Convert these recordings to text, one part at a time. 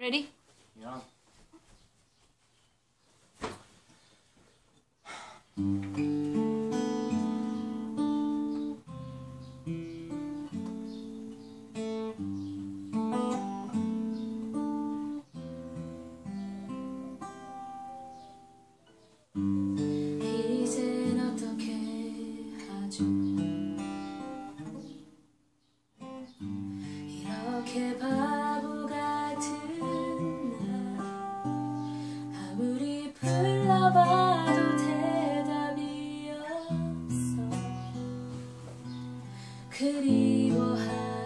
Ready? Yeah. 이젠 어떻게 하죠? 이렇게 봐. 봐도 대답이 없어. 그리워하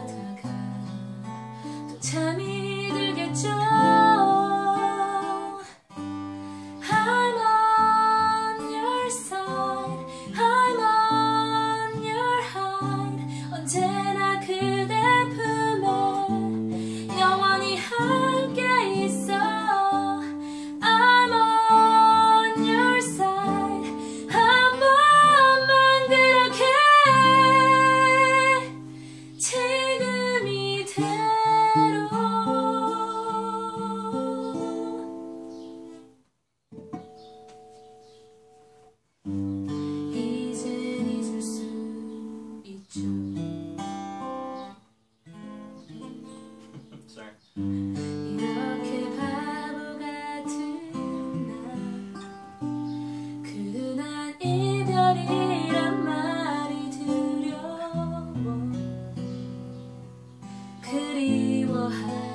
比我还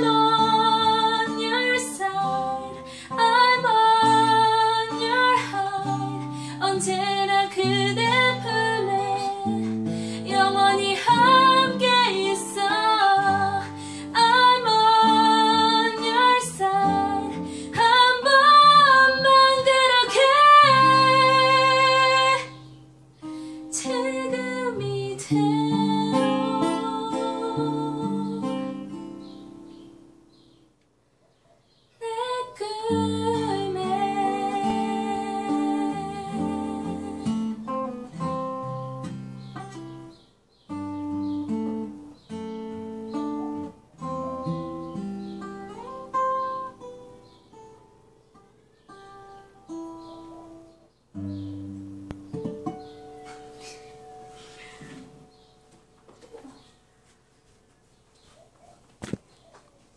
Lord.